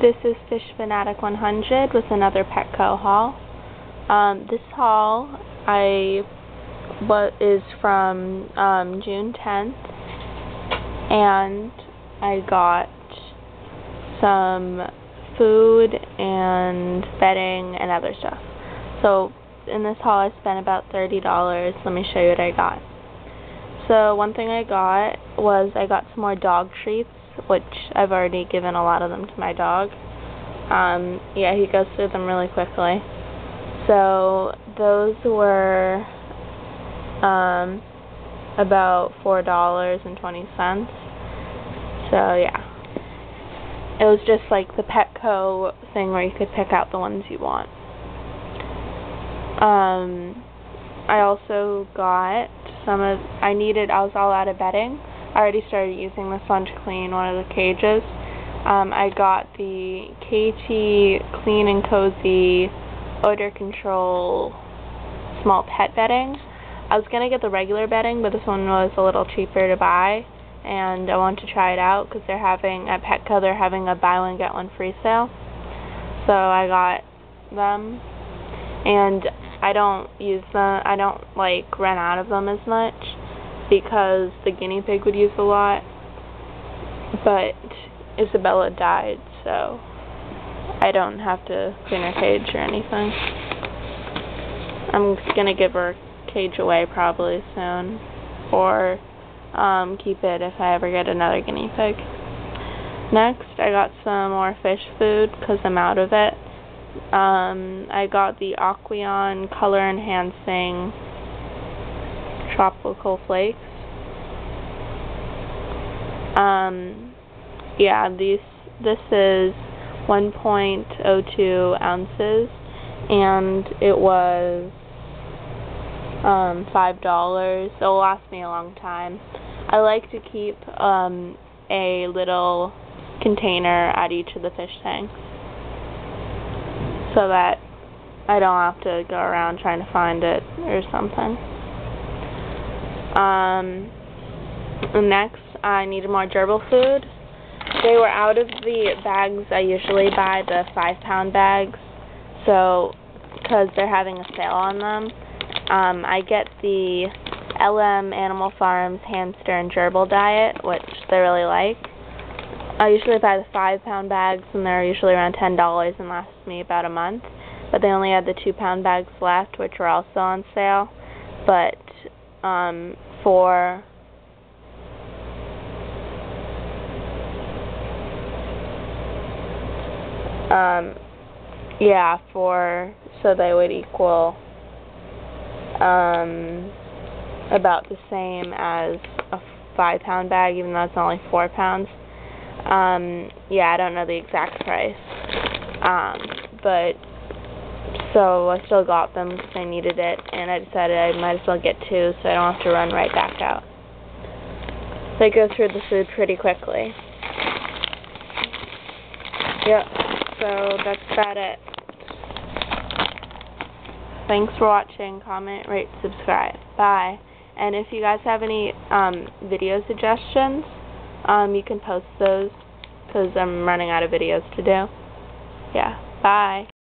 This is Fish Fanatic 100 with another Petco haul. Um, this haul I what is from um, June 10th, and I got some food and bedding and other stuff. So in this haul I spent about $30. Let me show you what I got. So one thing I got was I got some more dog treats which I've already given a lot of them to my dog. Um, yeah, he goes through them really quickly. So those were um, about four dollars and twenty cents. So yeah, it was just like the Petco thing where you could pick out the ones you want. Um, I also got some of. I needed. I was all out of bedding, I already started using this one to clean one of the cages. Um, I got the Kaytee Clean and Cozy Odor Control Small Pet Bedding. I was going to get the regular bedding, but this one was a little cheaper to buy, and I wanted to try it out because they're having, at Petco, they're having a buy one, get one free sale. So I got them, and I don't use them, I don't, like, run out of them as much because the guinea pig would use a lot. But Isabella died, so I don't have to clean her cage or anything. I'm gonna give her cage away probably soon, or um, keep it if I ever get another guinea pig. Next, I got some more fish food because I'm out of it. Um, I got the Aqueon Color Enhancing tropical flakes. Um, yeah, these this is 1.02 ounces, and it was um, five dollars. It'll last me a long time. I like to keep um, a little container at each of the fish tanks so that I don't have to go around trying to find it or something. Um, next, I needed more gerbil food. They were out of the bags I usually buy, the five pound bags. So, because they're having a sale on them, um, I get the LM Animal Farms hamster and gerbil diet, which they really like. I usually buy the five pound bags, and they're usually around ten dollars and last me about a month. But they only had the two pound bags left, which were also on sale. But um, for um, yeah, for so they would equal um, about the same as a five pound bag, even though it's only four pounds. Um, yeah, I don't know the exact price. Um, but so I still got them because I needed it, and I decided I might as well get two so I don't have to run right back out. So I go through the food pretty quickly. Yep, so that's about it. Thanks for watching. Comment, rate, subscribe. Bye. And if you guys have any um, video suggestions, um, you can post those because I'm running out of videos to do. Yeah, bye.